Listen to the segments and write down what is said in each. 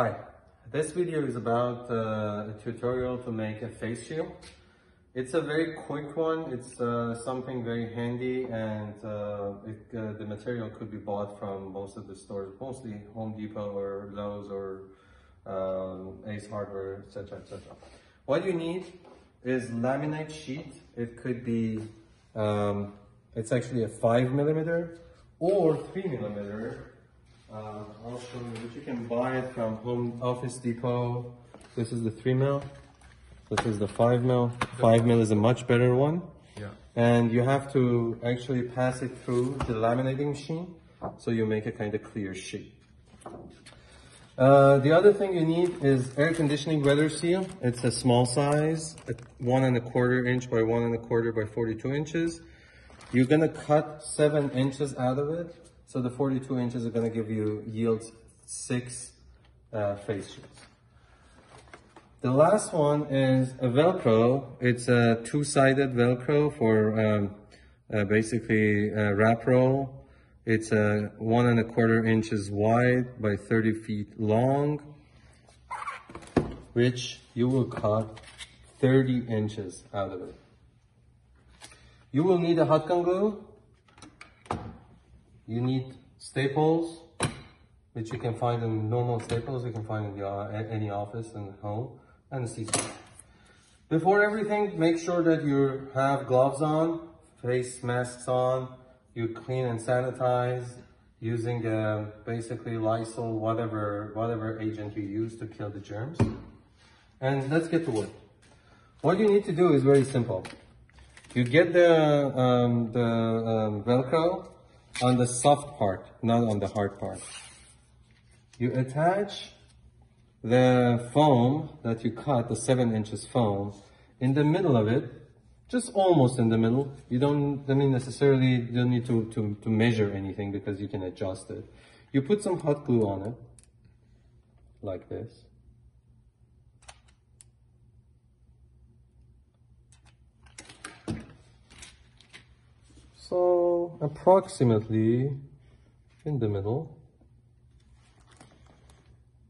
Hi, this video is about uh, a tutorial to make a face shield. It's a very quick one, it's uh, something very handy and uh, it, uh, the material could be bought from most of the stores, mostly Home Depot or Lowe's or um, Ace Hardware, etc. etc. What you need is laminate sheet. It could be, um, it's actually a 5 millimeter or 3 millimeter uh, I'll show you, but you can buy it from Home Office Depot. This is the 3 mil. This is the 5 mil. 5 mil is a much better one. Yeah. And you have to actually pass it through the laminating machine so you make a kind of clear sheet. Uh, the other thing you need is air conditioning weather seal. It's a small size, one and a quarter inch by one and a quarter by 42 inches. You're gonna cut seven inches out of it so the 42 inches are gonna give you yields six uh, face shields. The last one is a Velcro. It's a two-sided Velcro for um, uh, basically a wrap roll. It's a one and a quarter inches wide by 30 feet long, which you will cut 30 inches out of it. You will need a hot glue you need staples, which you can find in normal staples, you can find in uh, any office and home, and a season. Before everything, make sure that you have gloves on, face masks on, you clean and sanitize using uh, basically Lysol, whatever, whatever agent you use to kill the germs. And let's get to work. What you need to do is very simple. You get the, um, the um, Velcro on the soft part, not on the hard part. You attach the foam that you cut, the seven inches foam, in the middle of it, just almost in the middle. You don't, I mean, necessarily, you don't need to, to, to measure anything because you can adjust it. You put some hot glue on it, like this. Approximately in the middle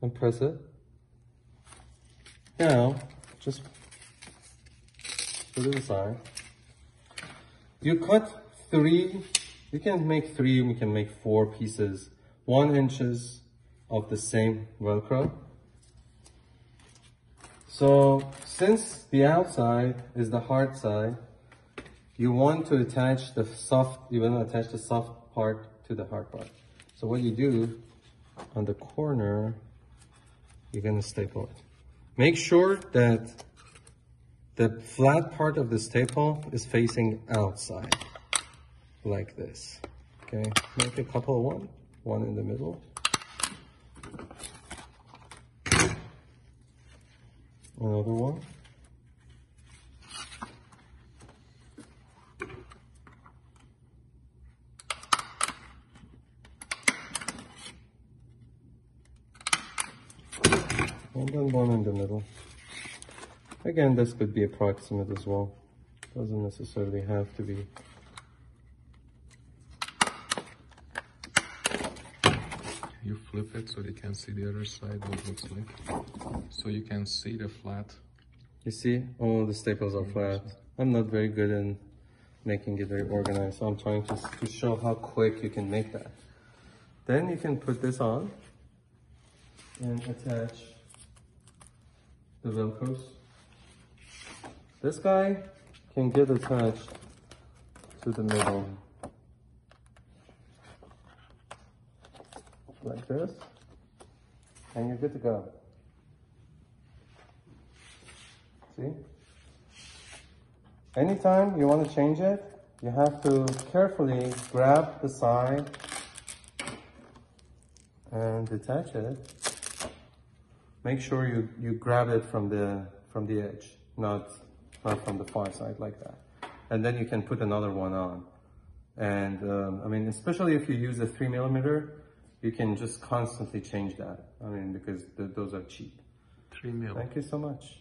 and press it. Now just put it aside. You cut three, you can make three, we can make four pieces, one inches of the same Velcro. So since the outside is the hard side, you want to attach the soft, you want to attach the soft part to the hard part. So what you do on the corner, you're going to staple it. Make sure that the flat part of the staple is facing outside, like this. Okay, make a couple of one, one in the middle. Another one. And then one in the middle. Again, this could be approximate as well. Doesn't necessarily have to be. You flip it so you can see the other side, what it looks like. So you can see the flat. You see, all the staples are flat. I'm not very good in making it very organized, so I'm trying to, to show how quick you can make that. Then you can put this on and attach the velcros. This guy can get attached to the middle like this and you're good to go. See? Anytime you want to change it, you have to carefully grab the side and detach it make sure you, you grab it from the, from the edge, not, not from the far side like that. And then you can put another one on. And um, I mean, especially if you use a three millimeter, you can just constantly change that. I mean, because th those are cheap. Three mil. Thank you so much.